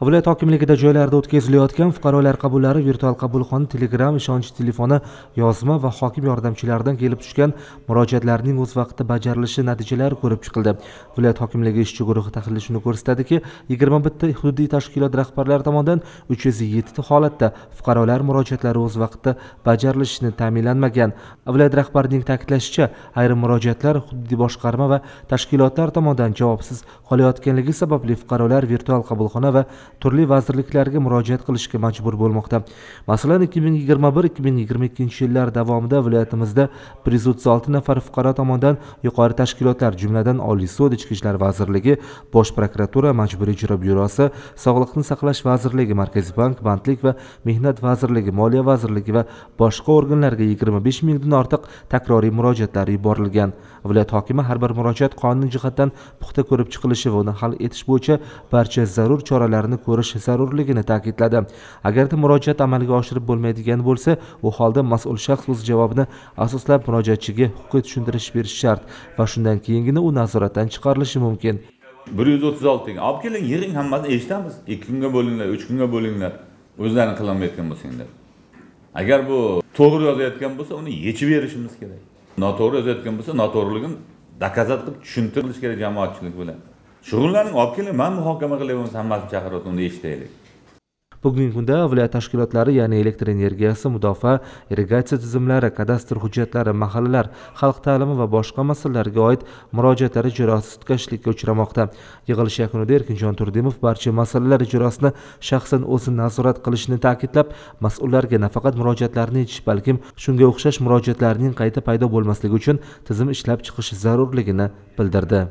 viloyat hokimligida joylarda o'tkazilayotgan fuqarolar qabullari virtual qabulxona telegram ishonch telefoni yozma va hokim yordamchilaridan kelib tushgan murojaatlarning o'z vaqtida bajarilishi natijalari ko'rib chiqildi. Viloyat hokimligi ishchi guruhi tahlili shuni ko'rsatadiki yigirma bitta hududiy tashkilot rahbarlari tomonidan uch yuz yettita holatda fuqarolar murojaatlari o'z vaqtida bajarilishini ta'minlanmagan. Viloyat rahbarining ta'kidlashicha ayrim murojaatlar hududiy boshqarma va tashkilotlar tomonidan javobsiz qolayotganligi sababli fuqarolar virtual qabulxona va turli vazirliklarga murojaat qilishga majbur bo'lmoqda. Masalan ikki ming yigirma bir ikki ming yigirma ikkinchi yillar davomida viloyatimizda bir yuz o'ttiz olti nafar fuqaro tomonidan yuqori tashkilotlar jumladan oliy sud ichki ishlar vazirligi bosh prokuratura majburiy ijro byurosi sog'liqni saqlash vazirligi markaziy bank bandlik va mehnat vazirligi moliya vazirligi va boshqa organlarga yigirma besh mingdan ortiq takroriy murojaatlar yuborilgan. Viloyat hokimi har bir murojaat qonuniy jihatdan puxta ko'rib chiqilishi va uni hal etish bo'yicha barcha zarur choralarni ko'rish zarurligini ta'kidladi. Agarda murojaat amalga oshirib bo'lmaydigan bo'lsa u holda mas'ul shaxs o'z javobini asoslab murojaatchiga huquqiy tushuntirish berishi shart va shundan keyingina u nazoratdan chiqarilishi mumkin. bir yuz o'ttiz oltiga olib keling yig'ing hammasini eshitamiz. Ikki kunga bo'linglar uch kunga bo'linglar. O'zlaring qilolmayotgan bo'lsanglar agar bu to'g'ri yozayotgan bo'lsa uni yechib berishimiz kerak. Noto'g'ri yozayotgan bo'lsa noto'g'riligini dokazat qilib tushuntirish kerak jamoatchilik bilan. Shug'ullaning olib keling man muhokama qilyapmiz hammasini chaqirib uni eshitaylik bugungi kunda viloyat tashkilotlari ya'ni elektr energiyasi mudofaa irrigatsiya tizimlari kadastr hujjatlari mahallalar xalq ta'limi va boshqa masalalarga oid murojaatlar ijrosi sutkashlikka uchramoqda. Yig'ilish yakunida erkinjon turdimov barcha masalalar ijrosini shaxsan o'zi nazorat qilishini ta'kidlab mas'ullarga nafaqat murojaatlarni yechish balkim shunga o'xshash murojaatlarning qayta paydo bo'lmasligi uchun tizim ishlab chiqish zarurligini bildirdi.